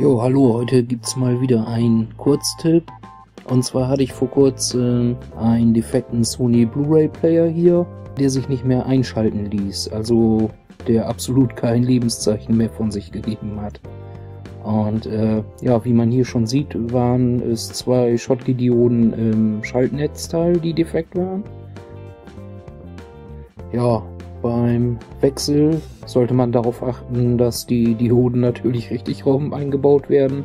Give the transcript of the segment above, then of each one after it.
Jo, hallo, heute gibt's mal wieder einen Kurztipp. Und zwar hatte ich vor kurzem einen defekten Sony Blu-ray Player hier, der sich nicht mehr einschalten ließ. Also der absolut kein Lebenszeichen mehr von sich gegeben hat. Und äh, ja, wie man hier schon sieht, waren es zwei Schottky-Dioden im Schaltnetzteil, die defekt waren. Ja, beim Wechsel sollte man darauf achten, dass die Dioden natürlich richtig rum eingebaut werden.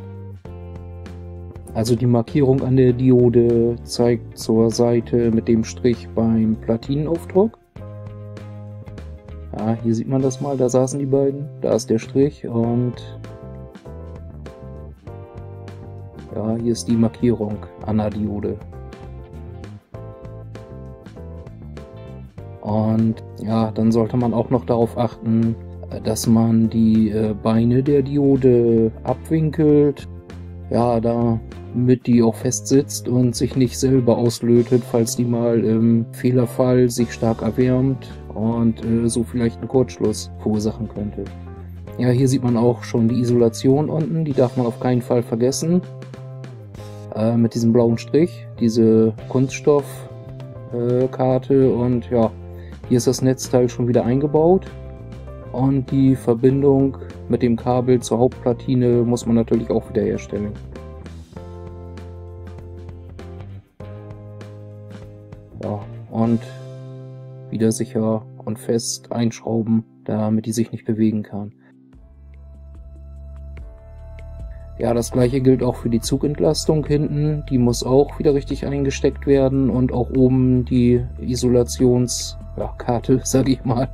Also die Markierung an der Diode zeigt zur Seite mit dem Strich beim Platinenaufdruck. Ja, hier sieht man das mal, da saßen die beiden. Da ist der Strich und ja, hier ist die Markierung an der Diode. Und ja, dann sollte man auch noch darauf achten, dass man die äh, Beine der Diode abwinkelt. Ja, damit die auch fest sitzt und sich nicht selber auslötet, falls die mal im Fehlerfall sich stark erwärmt und äh, so vielleicht einen Kurzschluss verursachen könnte. Ja, hier sieht man auch schon die Isolation unten, die darf man auf keinen Fall vergessen. Äh, mit diesem blauen Strich, diese Kunststoffkarte und ja, hier ist das Netzteil schon wieder eingebaut und die Verbindung mit dem Kabel zur Hauptplatine muss man natürlich auch wieder herstellen. Ja, und wieder sicher und fest einschrauben, damit die sich nicht bewegen kann. Ja, das gleiche gilt auch für die Zugentlastung hinten. Die muss auch wieder richtig eingesteckt werden und auch oben die Isolations ja, Karte, sag ich mal.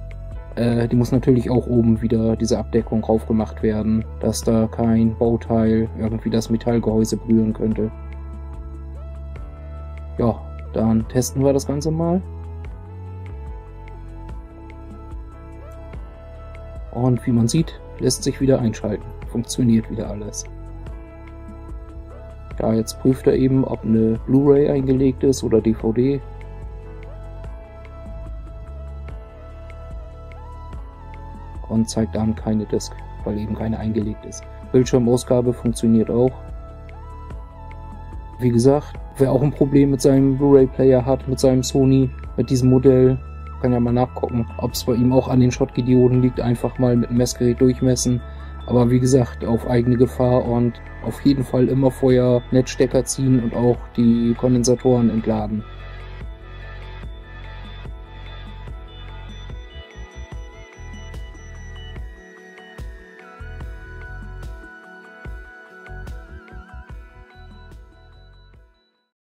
Äh, die muss natürlich auch oben wieder diese Abdeckung drauf gemacht werden, dass da kein Bauteil irgendwie das Metallgehäuse berühren könnte. Ja, dann testen wir das Ganze mal. Und wie man sieht, lässt sich wieder einschalten. Funktioniert wieder alles. Ja, jetzt prüft er eben, ob eine Blu-ray eingelegt ist oder DVD. Und zeigt an keine Disk, weil eben keine eingelegt ist. Bildschirmausgabe funktioniert auch. Wie gesagt, wer auch ein Problem mit seinem Blu-ray-Player hat, mit seinem Sony, mit diesem Modell, kann ja mal nachgucken, ob es bei ihm auch an den Schottgedioden liegt. Einfach mal mit dem Messgerät durchmessen. Aber wie gesagt, auf eigene Gefahr und auf jeden Fall immer vorher Netzstecker ziehen und auch die Kondensatoren entladen.